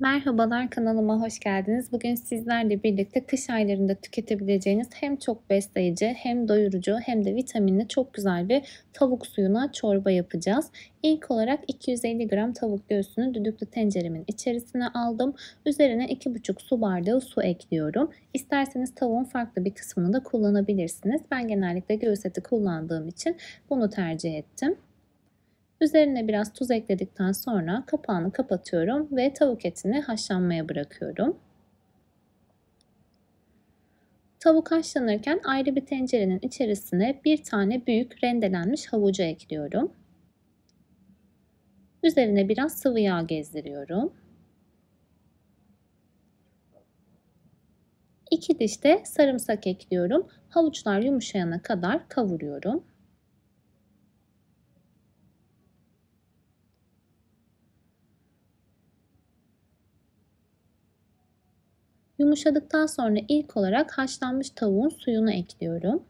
Merhabalar kanalıma hoş geldiniz. Bugün sizlerle birlikte kış aylarında tüketebileceğiniz hem çok besleyici hem doyurucu hem de vitaminli çok güzel bir tavuk suyuna çorba yapacağız. İlk olarak 250 gram tavuk göğsünü düdüklü tenceremin içerisine aldım. Üzerine 2,5 su bardağı su ekliyorum. İsterseniz tavuğun farklı bir kısmını da kullanabilirsiniz. Ben genellikle göğüs eti kullandığım için bunu tercih ettim. Üzerine biraz tuz ekledikten sonra kapağını kapatıyorum ve tavuk etini haşlanmaya bırakıyorum. Tavuk haşlanırken ayrı bir tencerenin içerisine bir tane büyük rendelenmiş havucu ekliyorum. Üzerine biraz sıvı yağ gezdiriyorum. 2 diş de sarımsak ekliyorum. Havuçlar yumuşayana kadar kavuruyorum. Yumuşadıktan sonra ilk olarak haşlanmış tavuğun suyunu ekliyorum.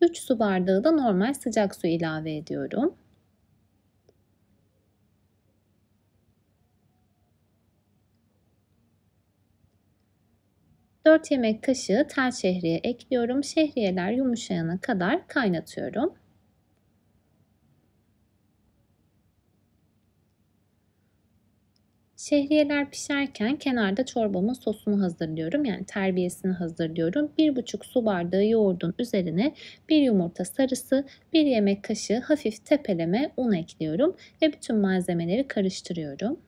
Üç su bardağı da normal sıcak su ilave ediyorum. Dört yemek kaşığı tel şehriye ekliyorum. Şehriyeler yumuşayana kadar kaynatıyorum. Şehriyeler pişerken kenarda çorbamın sosunu hazırlıyorum. Yani terbiyesini hazırlıyorum. 1,5 su bardağı yoğurdun üzerine bir yumurta sarısı, bir yemek kaşığı hafif tepeleme un ekliyorum ve bütün malzemeleri karıştırıyorum.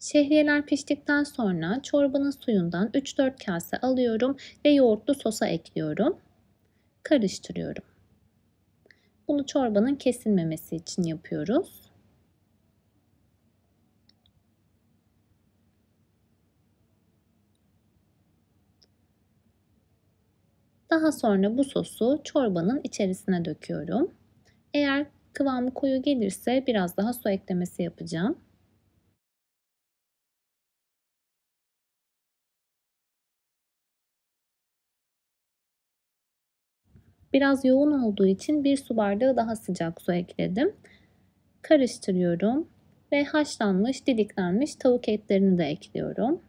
Şehriyeler piştikten sonra çorbanın suyundan 3-4 kase alıyorum ve yoğurtlu sosa ekliyorum. Karıştırıyorum. Bunu çorbanın kesilmemesi için yapıyoruz. Daha sonra bu sosu çorbanın içerisine döküyorum. Eğer kıvamı koyu gelirse biraz daha su eklemesi yapacağım. Biraz yoğun olduğu için bir su bardağı daha sıcak su ekledim. Karıştırıyorum ve haşlanmış, didiklenmiş tavuk etlerini de ekliyorum.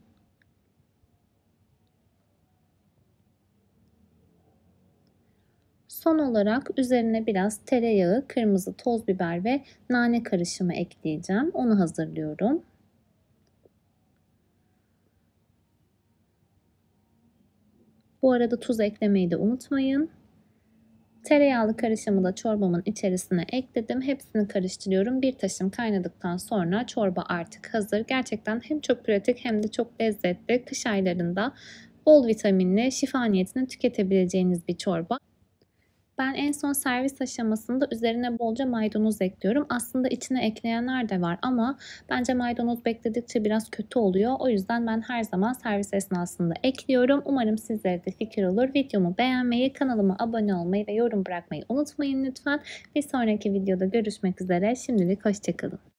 Son olarak üzerine biraz tereyağı, kırmızı toz biber ve nane karışımı ekleyeceğim. Onu hazırlıyorum. Bu arada tuz eklemeyi de unutmayın. Tereyağlı karışımı da çorbamın içerisine ekledim. Hepsini karıştırıyorum. Bir taşım kaynadıktan sonra çorba artık hazır. Gerçekten hem çok pratik hem de çok lezzetli. Kış aylarında bol vitaminli, şifa niyetine tüketebileceğiniz bir çorba. Ben en son servis aşamasında üzerine bolca maydanoz ekliyorum. Aslında içine ekleyenler de var ama bence maydanoz bekledikçe biraz kötü oluyor. O yüzden ben her zaman servis esnasında ekliyorum. Umarım sizlere de fikir olur. Videomu beğenmeyi, kanalıma abone olmayı ve yorum bırakmayı unutmayın lütfen. Bir sonraki videoda görüşmek üzere. Şimdilik hoşçakalın.